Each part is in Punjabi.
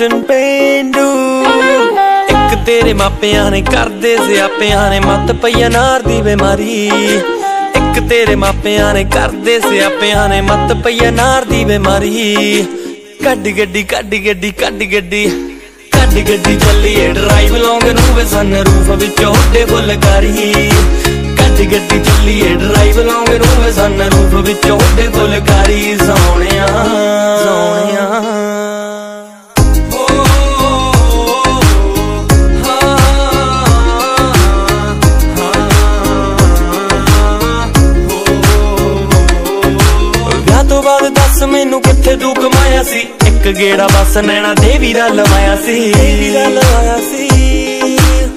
ਕੈਪਟਨ ਪੇਂਡੂ। ਇੱਕ ਤੇਰੇ ਮਾਪਿਆਂ ਨੇ ਕਰਦੇ ਸਿਆਪਿਆਂ ਨੇ ਮੱਤ ਪਈਆ ਨਾਰ ਦੀ ਬਿਮਾਰੀ। ਇੱਕ ਤੇਰੇ ਮਾਪਿਆਂ ਨੇ ਕਰਦੇ ਸਿਆਪਿਆਂ ਨੇ ਮੱਤ ਪਈਆ ਨਾਰ ਦੀ ਬਿਮਾਰੀ। ਕੱਢ ਗੱਡੀ ਕੱਢ ਗੱਡੀ ਕੱਢ ਗੱਡੀ। ਕੱਢ ਗੱਡੀ ਚੱਲੀਏ ਡਰਾਈਵ ਲੌਂਗ ਨੂੰ ਵੇ ਸਨ ਰੂਫ ਵਿੱਚ ਹੋਡੇ ਫੁੱਲਕਾਰੀ। ਕੱਢ ਗੱਡੀ ਚੱਲੀਏ ਡਰਾਈਵ ਲੌਂਗ ਨੂੰ ਵੇ ਸਨ ਰੂਫ ਵਿੱਚ ਹੋਡੇ ਦੱਸ ਮੈਨੂੰ ਕਿੱਥੇ ਤੂੰ ਕਮਾਇਆ ਸੀ? ਇੱਕ ਗੇੜਾ ਬਸ ਨੈਣਾ ਦੇਵੀ ਦਾ ਲਵਾਇਆ ਸੀ। ਦੇਵੀ ਦਾ ਲਵਾਇਆ ਸੀ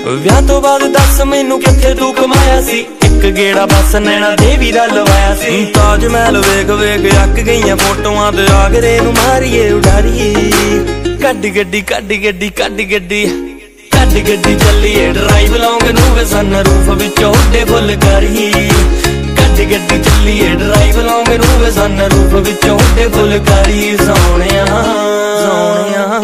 ਵਿਆਹ ਤੋਂ ਬਾਅਦ ਦੱਸ ਮੈਨੂੰ ਕਿੱਥੇ ਤੂੰ ਕਮਾਇਆ ਸੀ? ਇੱਕ ਗੇੜਾ ਬਸ ਨੈਣਾ ਦੇਵੀ ਦਾ ਲਵਾਇਆ ਸੀ। ਤਾਜ ਮਹਿਲ ਵੇਖ ਵੇਖ ਅੱਕ ਗਈਆਂ ਫੋਟੋਆਂ ਤੇ ਆਗਰੇ ਨੂੰ ਮਾਰੀਏ, ਉਡਾਰੀਏ। ਕੱਢ ਗੱਡੀ ਕੱਢ ਗੱਡੀ ਕੱਢ ਗੱਡੀ। ਕੱਢ ਗੱਡੀ ਚੱਲੀਏ ਡਰਾਈਵ ਲੌਂਗ ਨੂੰ ਵੇ ਸਨ ਰੂਫ ਵਿੱਚ ਉੱਡੇ ਫੁੱਲ ਕਰੀ ਕੱਢ ਗੱਡੀ ਚੱਲੀਏ ਡਰਾਈਵ ਲੌਂਗ ਸਨ ਰੂਫ ਵਿੱਚ ਉੱਡੇ ਫੁੱਲ ਕਰੀ ਸੋਹਣਿਆ ਸੋਹਣਿਆ।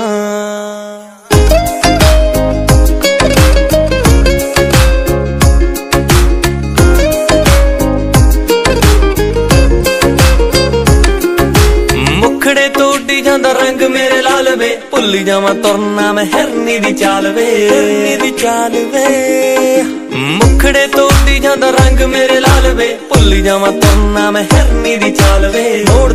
ਮੁਖੜੇ ਤੋਂ ਉੱਡੀ ਜਾਂਦਾ ਰੰਗ ਮੇਰੇ ਲਾਲ ਵੇ ਭੁੱਲੀ ਜਾਵਾਂ ਤੁਰਨਾ ਮੈਂ ਹਿਰਨੀ ਦੀ ਚਾਲ ਵੇ। ਹਿਰਨੀ ਦੀ ਚਾਲ ਵੇ। ਮੁਖੜੇ ਤੋਂ ਉੱਡੀ ਜਾਂਦਾ ਰੰਗ ਮੇਰੇ ਲਾਲ ਵੇ ਜਾਵਾਂ ਤੁਰਨਾ ਮੈਂ ਹਿਰਨੀ ਦੀ ਚਾਲ ਵੇ। ਮੋੜ